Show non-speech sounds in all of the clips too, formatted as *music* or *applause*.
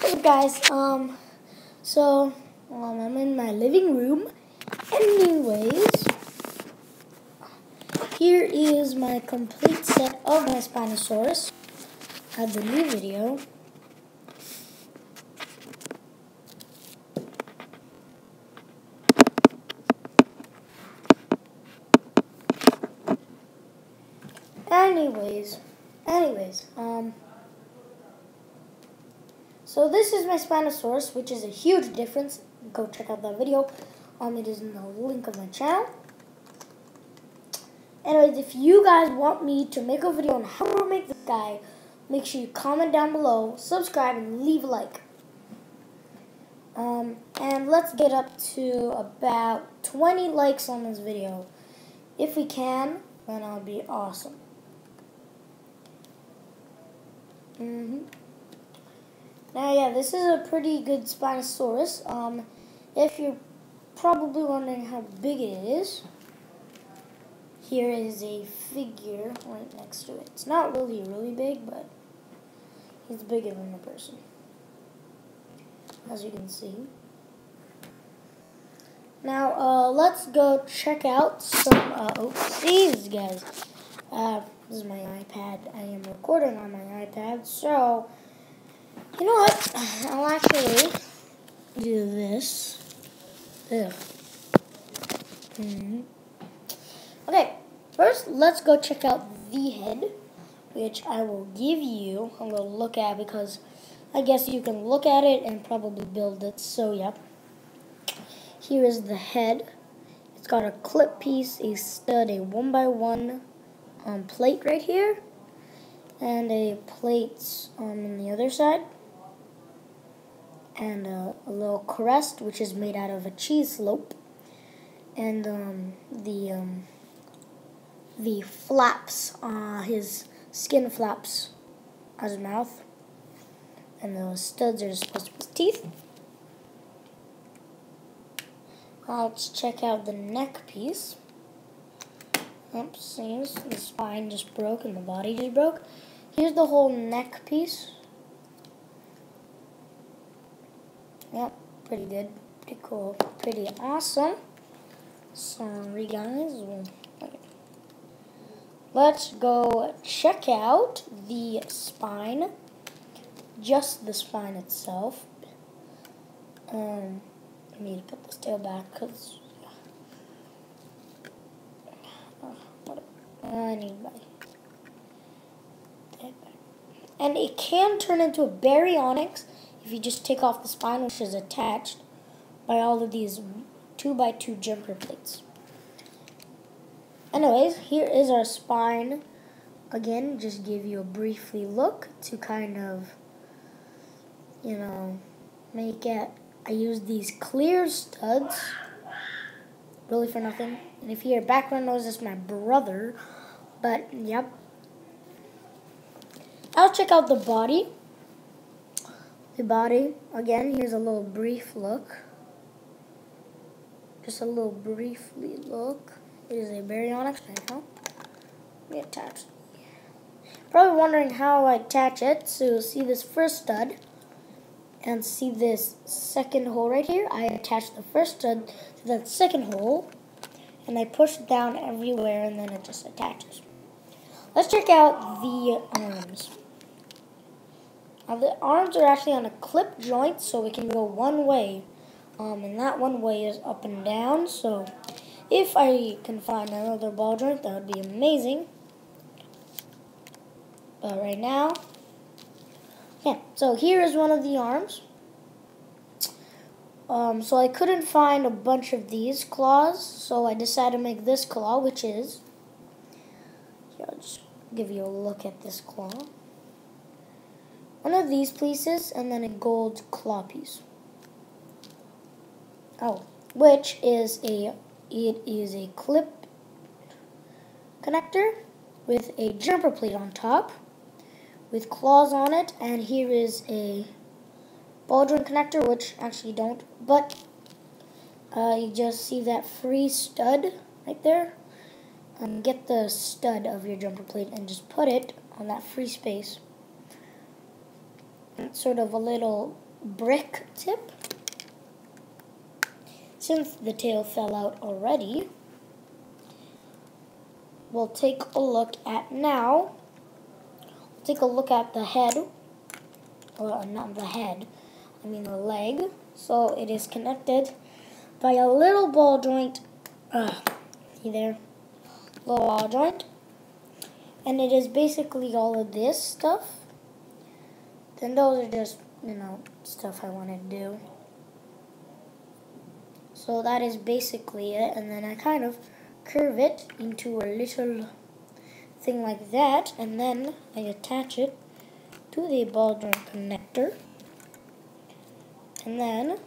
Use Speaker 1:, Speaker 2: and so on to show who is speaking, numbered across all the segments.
Speaker 1: Hey guys, um, so um, I'm in my living room. Anyways, here is my complete set of my Spinosaurus. I have the new video. Anyways, anyways, um, so this is my Spinosaurus, which is a huge difference. Go check out that video. Um, it is in the link of my channel. Anyways, if you guys want me to make a video on how to make this guy, make sure you comment down below, subscribe, and leave a like. Um, and let's get up to about 20 likes on this video. If we can, then I'll be awesome. Mm hmm Now, yeah, this is a pretty good Spinosaurus. Um, if you're probably wondering how big it is, here is a figure right next to it. It's not really, really big, but he's bigger than a person, as you can see. Now, uh, let's go check out some, uh, oopsies, guys. Uh, this is my iPad. I am recording on my iPad, so you know what? I'll actually do this. Ugh. Mm. Okay, first let's go check out the head, which I will give you I'm going to look at because I guess you can look at it and probably build it. So, yeah. Here is the head. It's got a clip piece, a stud, a one by one um, plate right here and a plate um, on the other side and a, a, little crest which is made out of a cheese slope and um, the um, the flaps uh, his skin flaps his mouth and those studs are supposed to be his teeth let's check out the neck piece Oops, seems the spine just broke and the body just broke. Here's the whole neck piece. Yep, pretty good. Pretty cool. Pretty awesome. Sorry, guys. Let's go check out the spine. Just the spine itself. Um, I need to put this tail back because Anybody. And it can turn into a baryonyx if you just take off the spine, which is attached by all of these 2x2 jumper plates. Anyways, here is our spine. Again, just give you a briefly look to kind of, you know, make it. I use these clear studs, really for nothing. And if you hear background noise, it's my brother. But, yep. I'll check out the body. The body, again, here's a little brief look. Just a little briefly look. It is a baryonyx rifle. Reattached. Probably wondering how I attach it. So you see this first stud and see this second hole right here. I attach the first stud to that second hole and I push down everywhere and then it just attaches. Let's check out the arms. Now the arms are actually on a clip joint, so it can go one way. Um, and that one way is up and down, so if I can find another ball joint, that would be amazing. But right now, yeah, so here is one of the arms. Um, so I couldn't find a bunch of these claws, so I decided to make this claw, which is here, I'll just give you a look at this claw. One of these pieces and then a gold claw piece. Oh, which is a it is a clip connector with a jumper plate on top with claws on it and here is a ball joint connector which actually don't but uh, you just see that free stud right there um, get the stud of your jumper plate and just put it on that free space. Sort of a little brick tip. Since the tail fell out already, we'll take a look at now. We'll take a look at the head. Well, not the head. I mean the leg. So it is connected by a little ball joint. Uh, see there? Little ball joint. And it is basically all of this stuff. Then those are just, you know, stuff I want to do. So that is basically it. And then I kind of curve it into a little thing like that. And then I attach it to the ball joint connector. And then,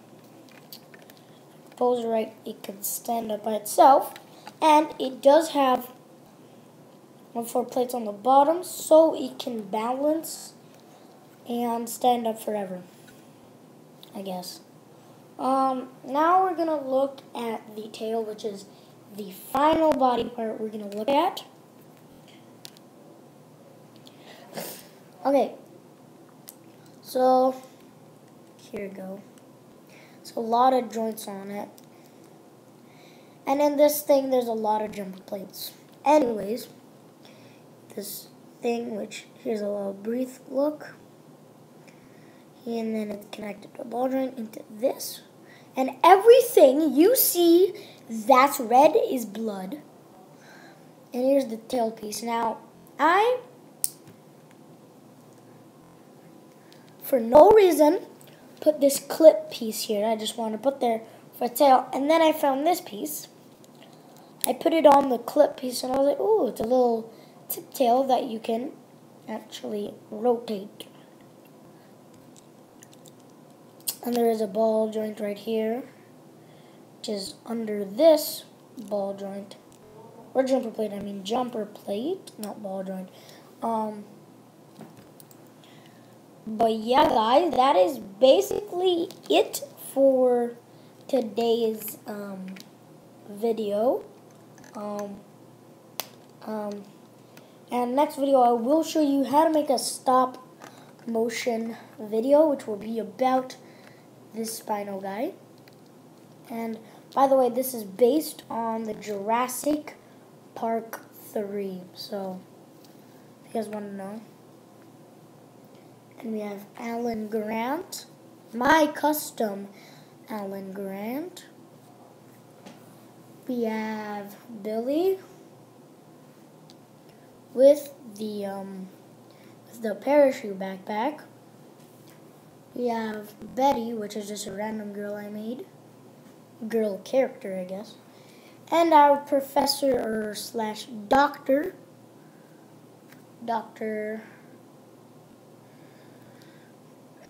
Speaker 1: pose right, it can stand up by itself. And it does have one four plates on the bottom so it can balance and stand up forever. I guess. Um, now we're going to look at the tail, which is the final body part we're going to look at. Okay, so here we go. So a lot of joints on it. And in this thing, there's a lot of jumper plates. Anyways, this thing, which here's a little brief look. And then it's connected to a ball joint into this. And everything you see that's red is blood. And here's the tail piece. Now, I, for no reason, put this clip piece here. I just wanted to put there for a tail. And then I found this piece. I put it on the clip piece and I was like, oh, it's a little tip tail that you can actually rotate. And there is a ball joint right here, which is under this ball joint. Or jumper plate, I mean jumper plate, not ball joint. Um, but yeah, guys, that is basically it for today's um, video. Um, um, and next video, I will show you how to make a stop motion video, which will be about this spinal guy. And by the way, this is based on the Jurassic Park 3. So, if you guys want to know. And we have Alan Grant, my custom Alan Grant. We have Billy with the um, the parachute backpack. We have Betty, which is just a random girl I made. Girl character, I guess. And our professor or slash doctor. Doctor.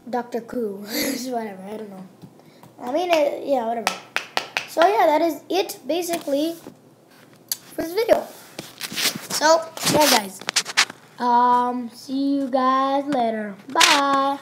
Speaker 1: Dr. Koo. *laughs* whatever, I don't know. I mean, it, yeah, whatever. So, yeah, that is it, basically, for this video. So, yeah, guys. Um, see you guys later. Bye.